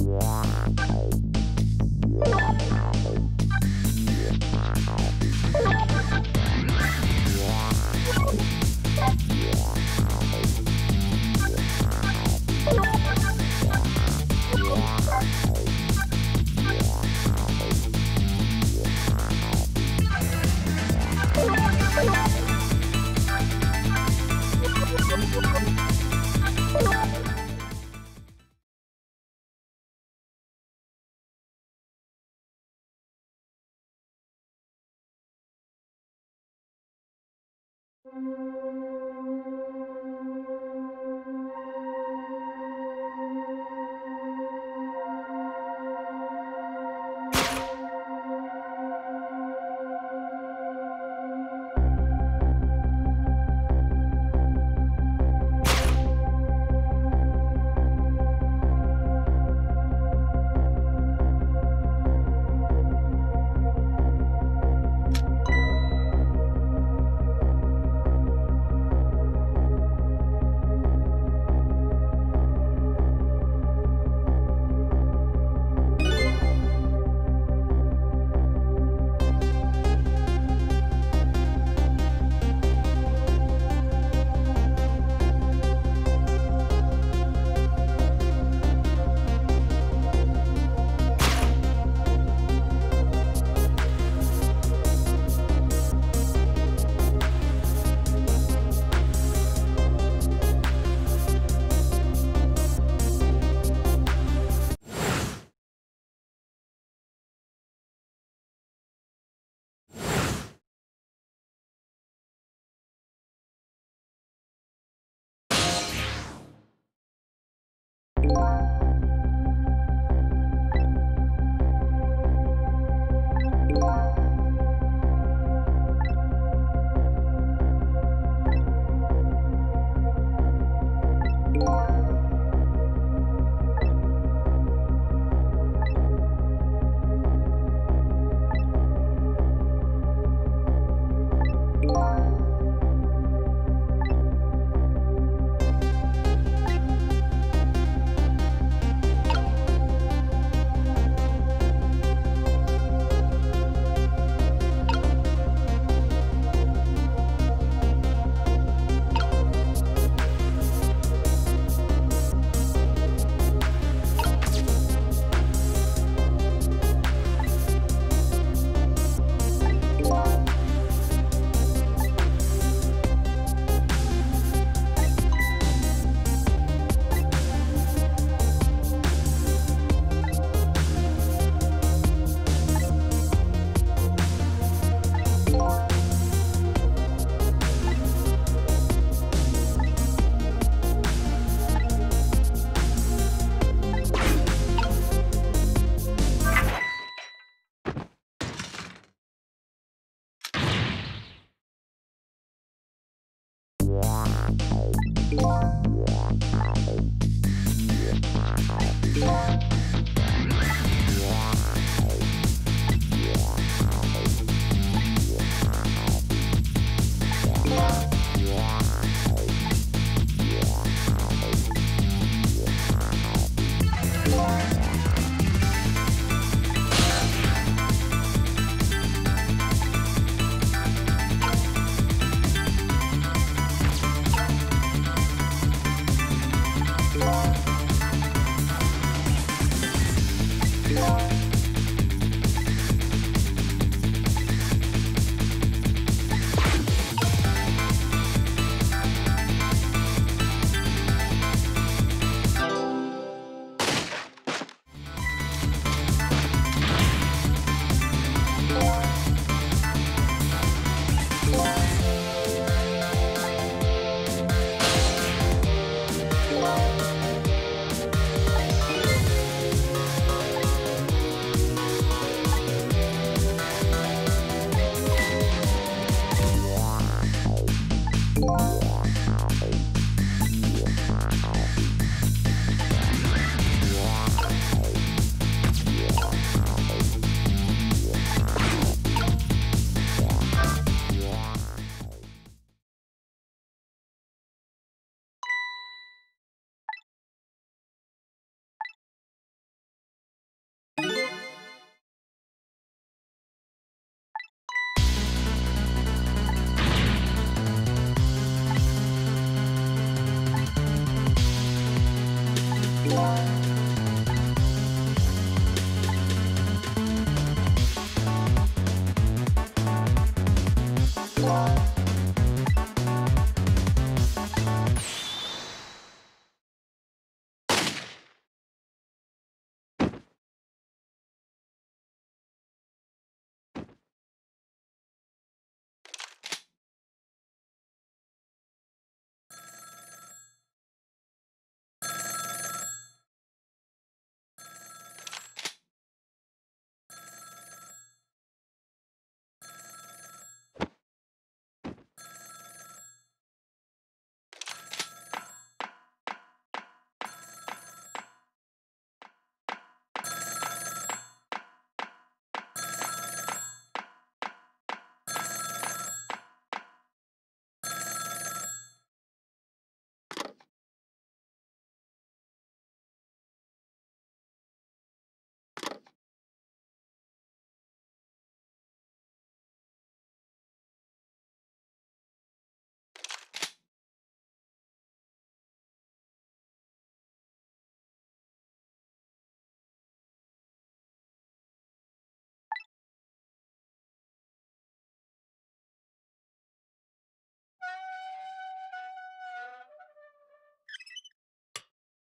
Wow.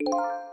Música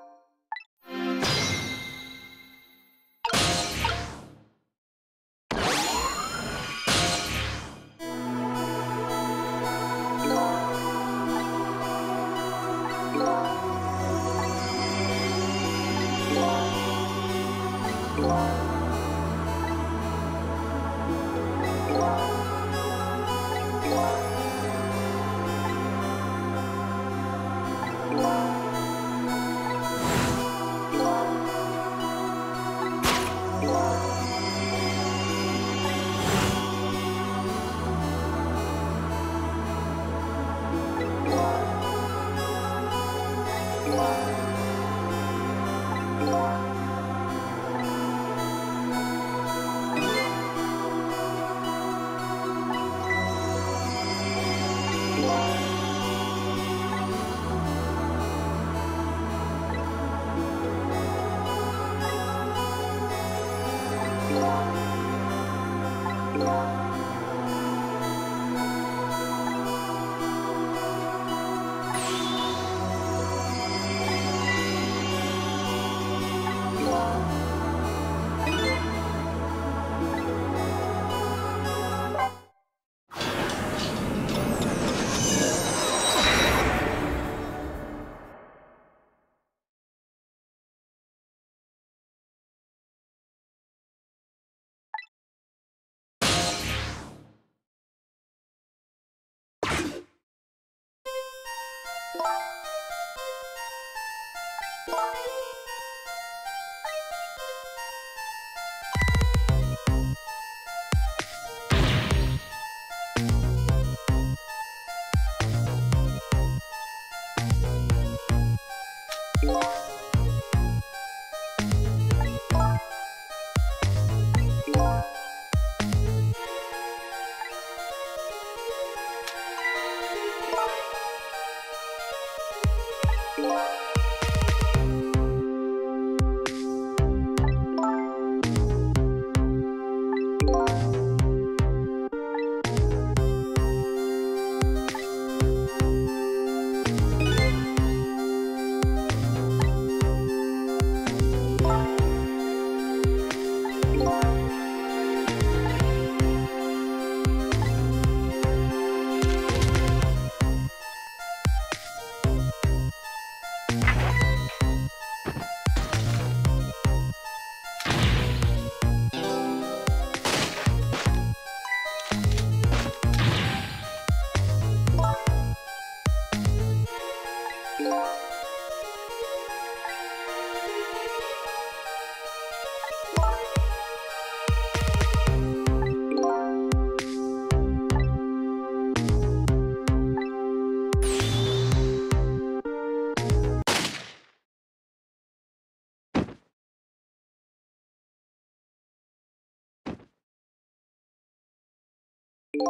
Música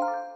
you「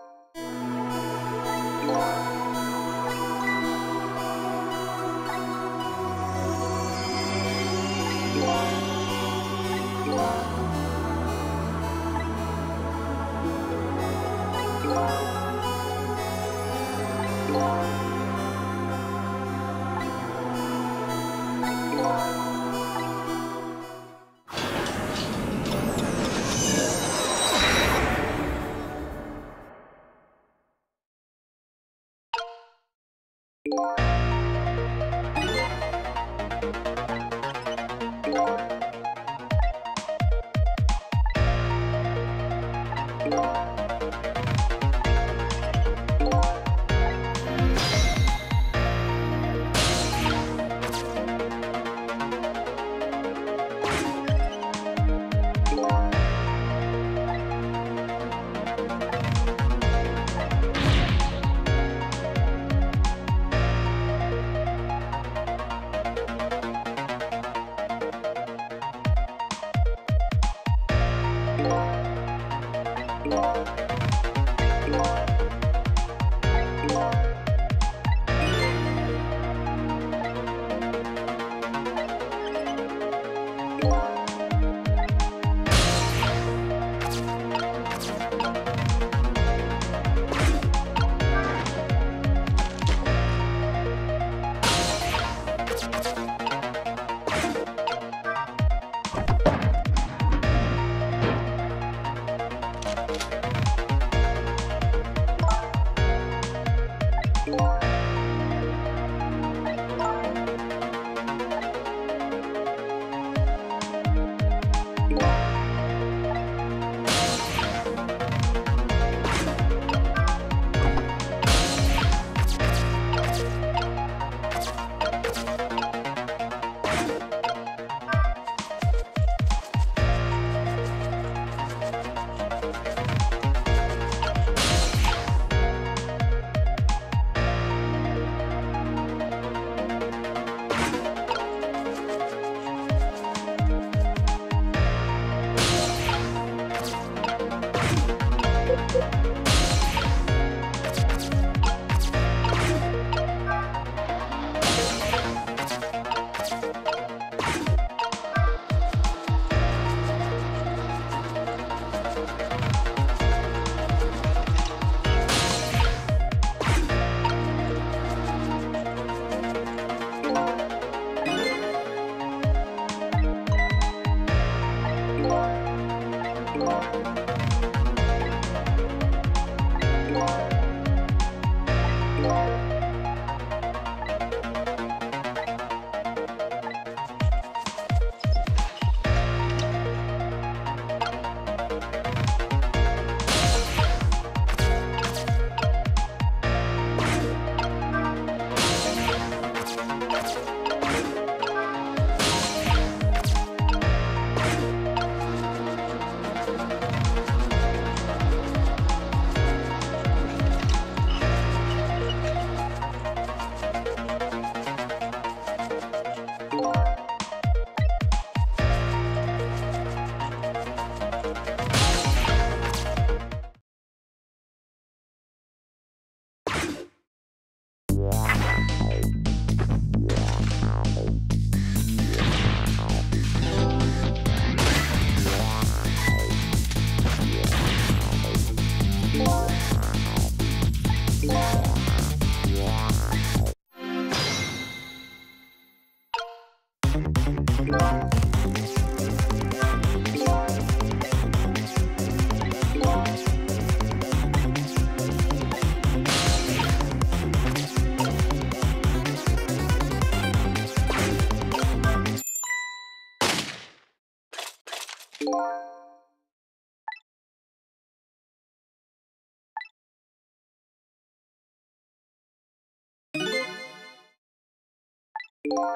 you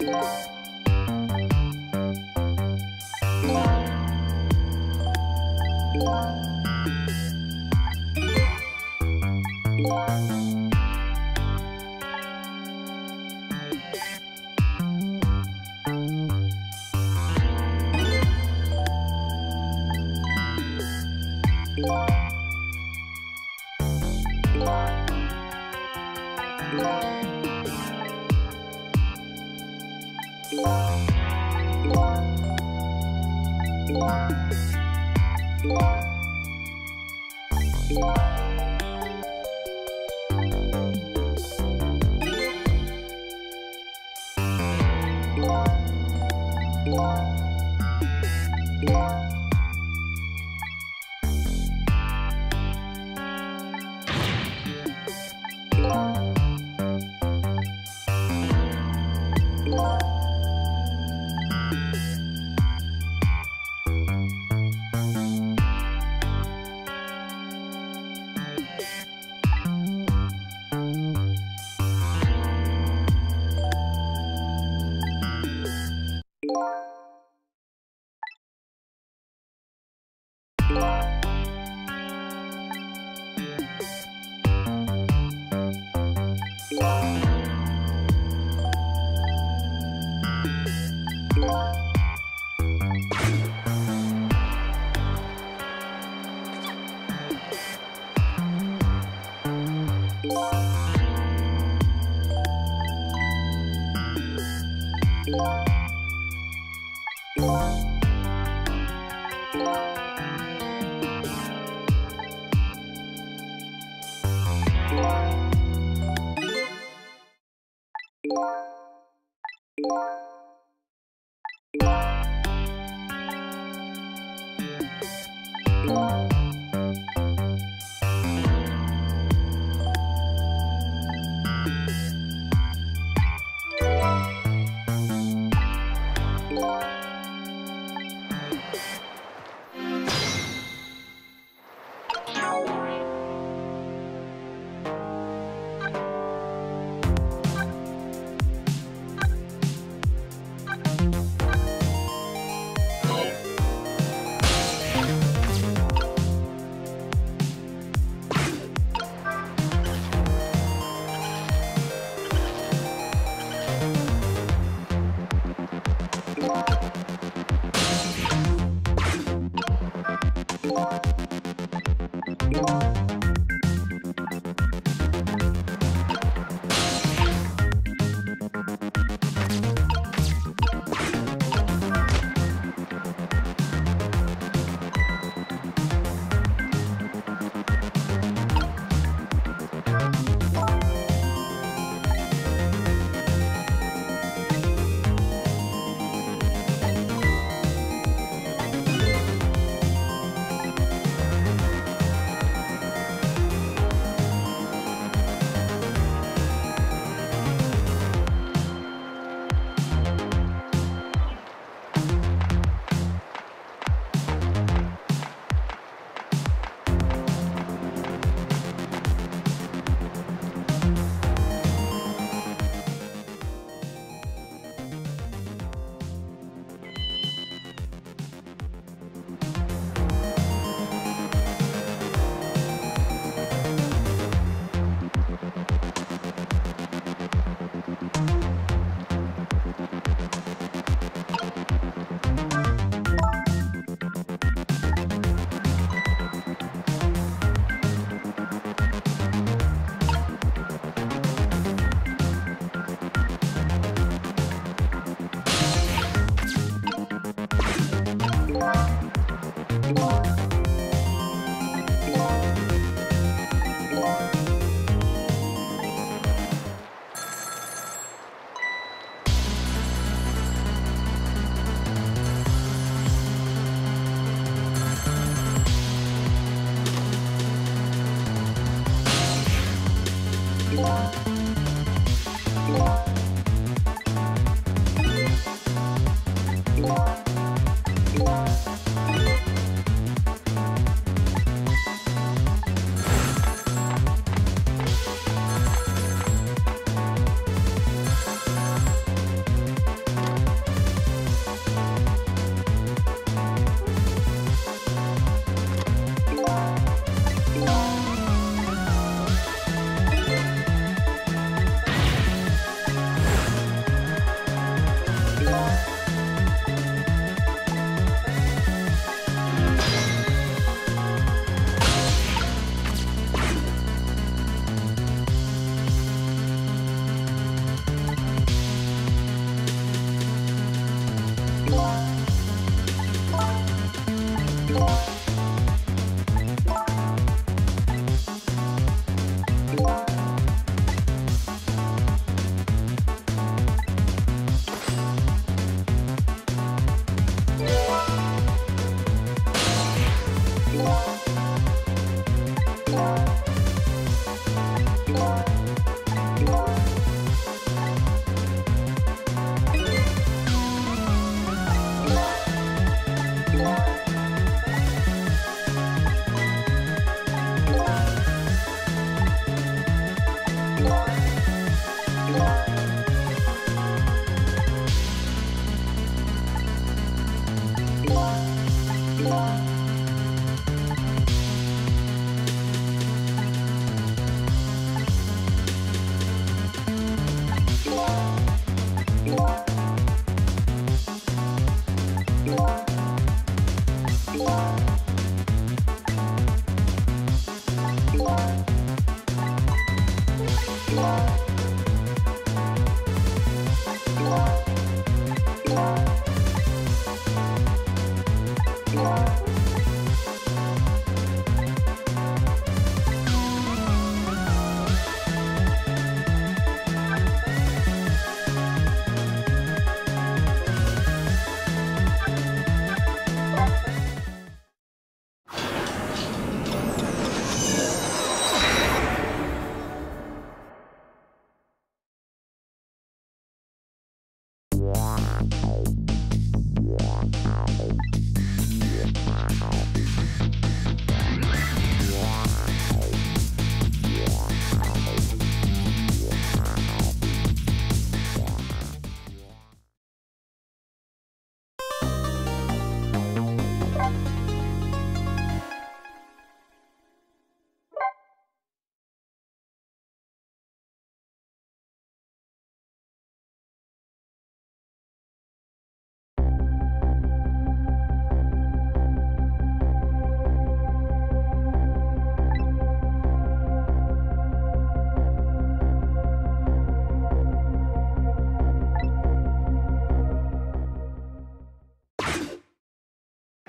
you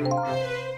Música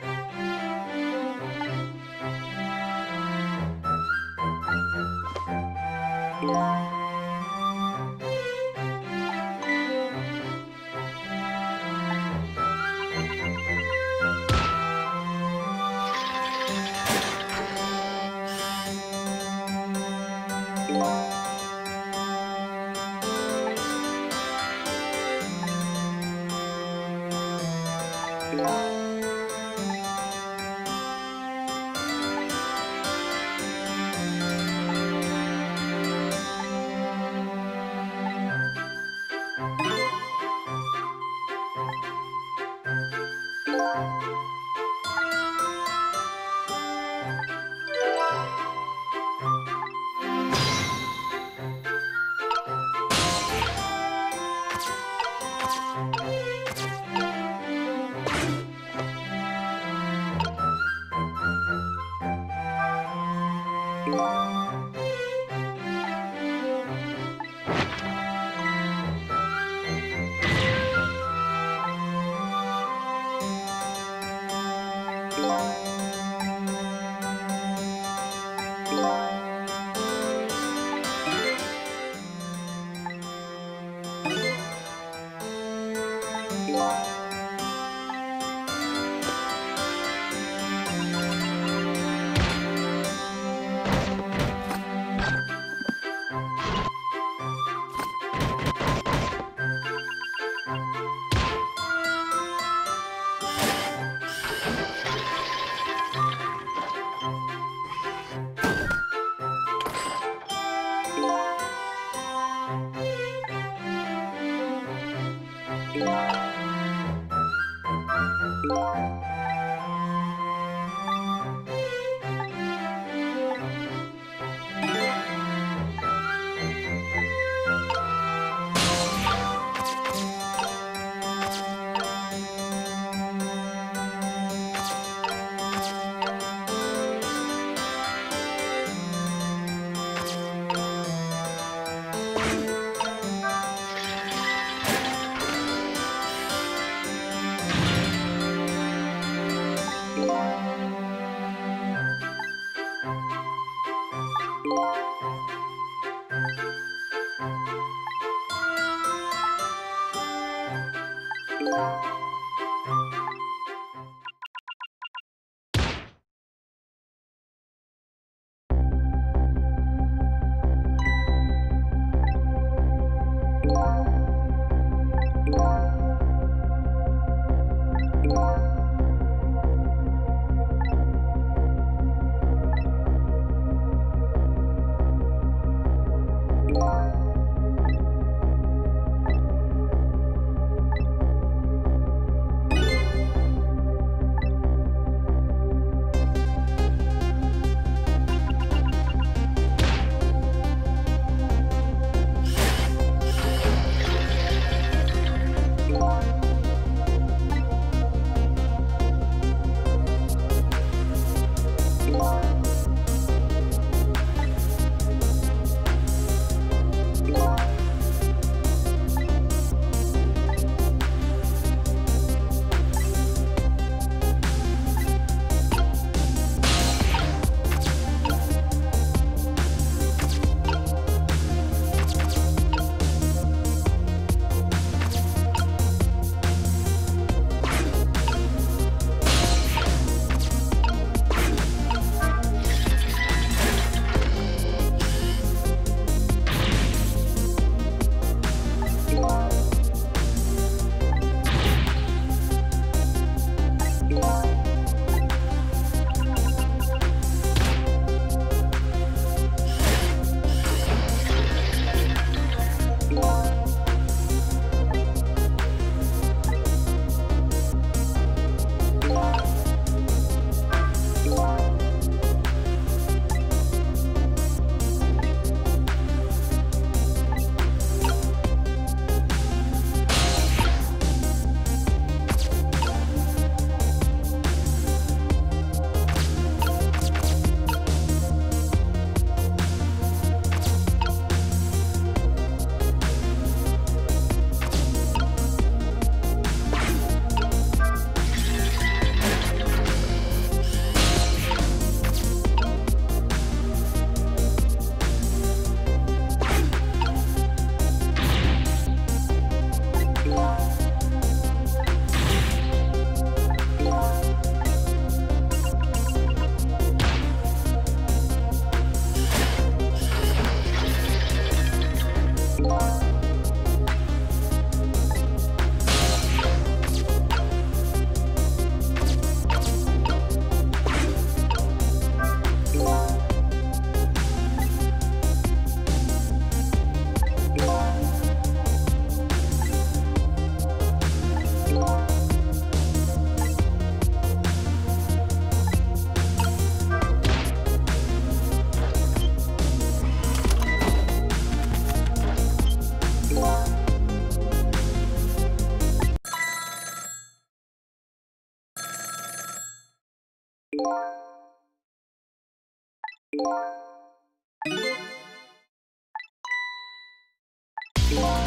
Bye.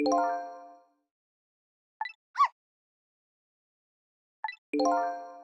you. Música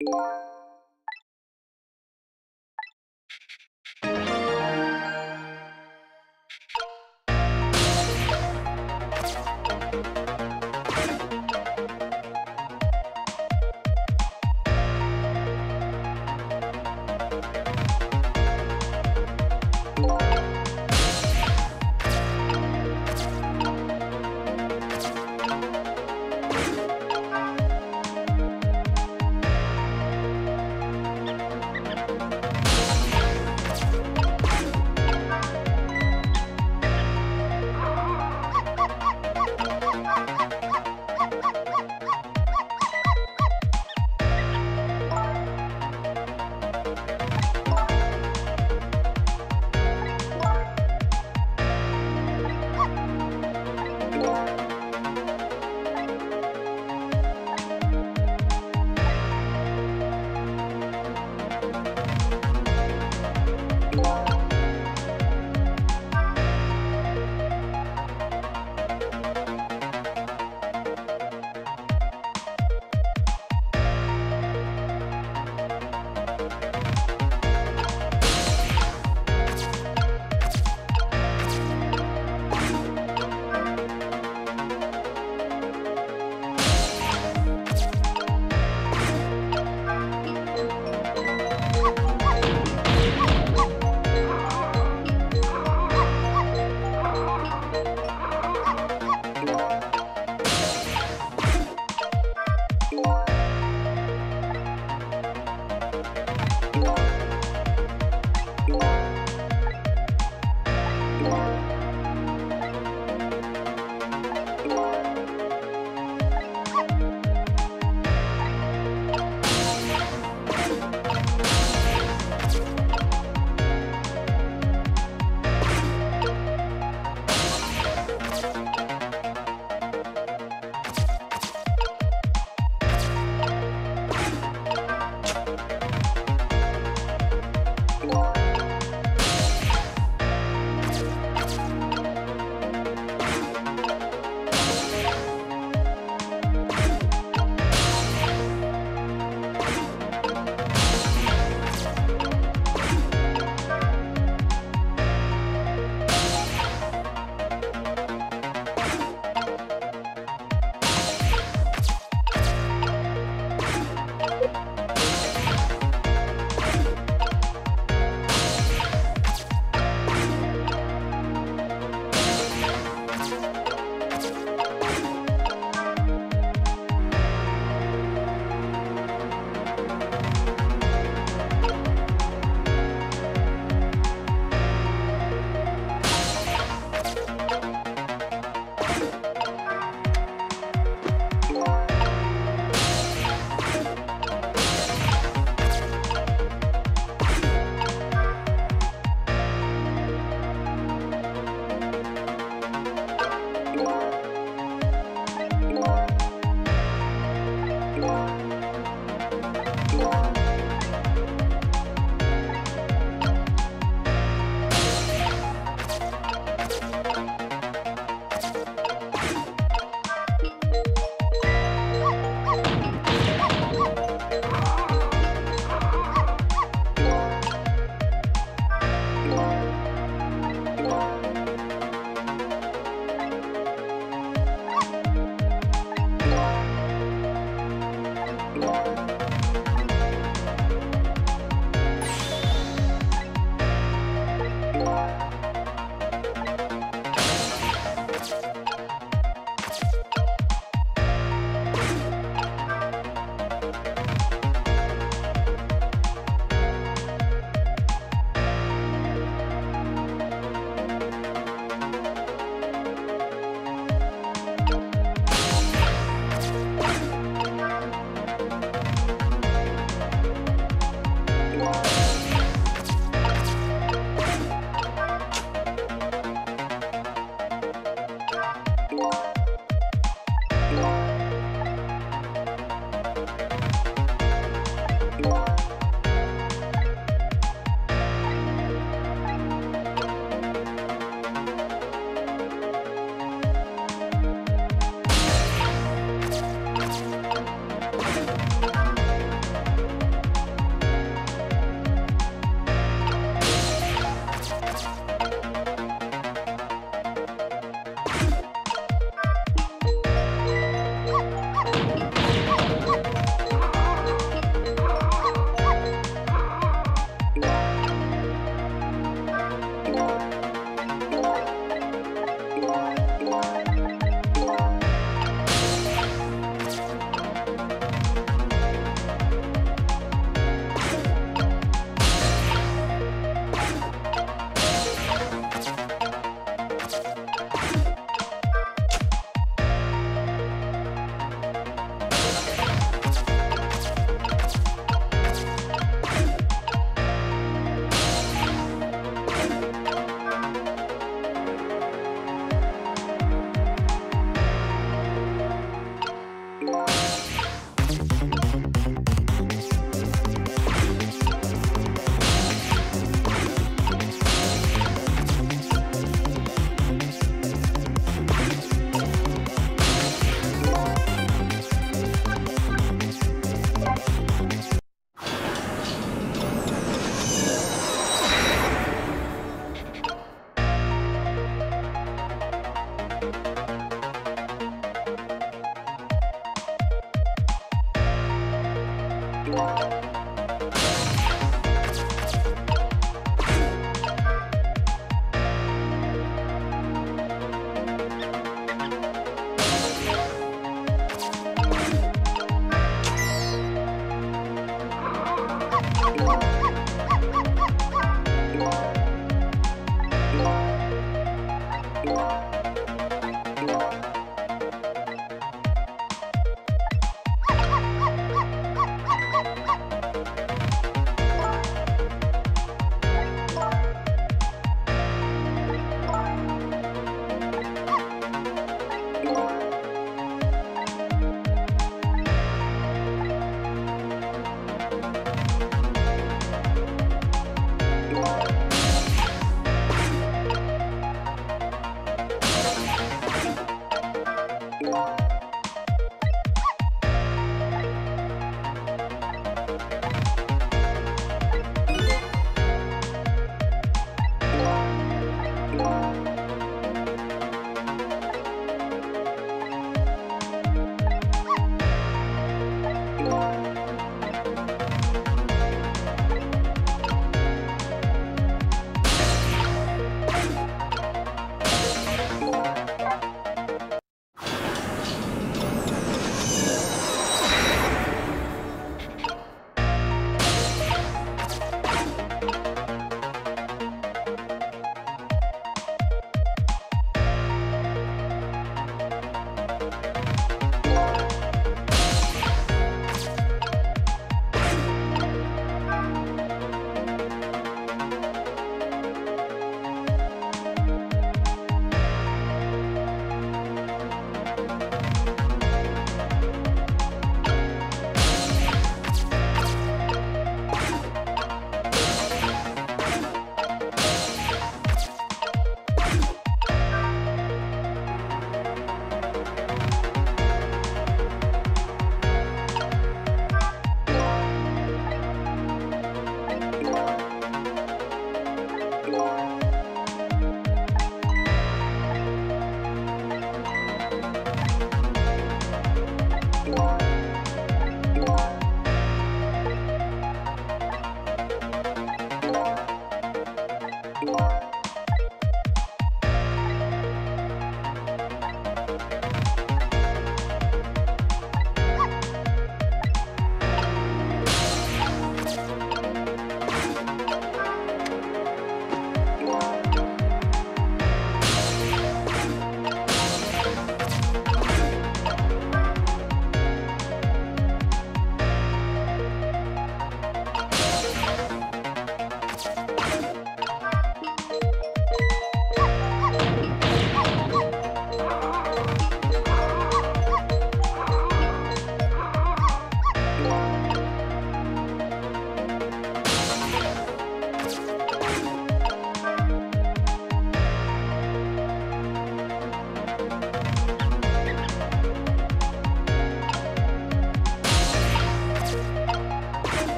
you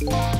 Yeah.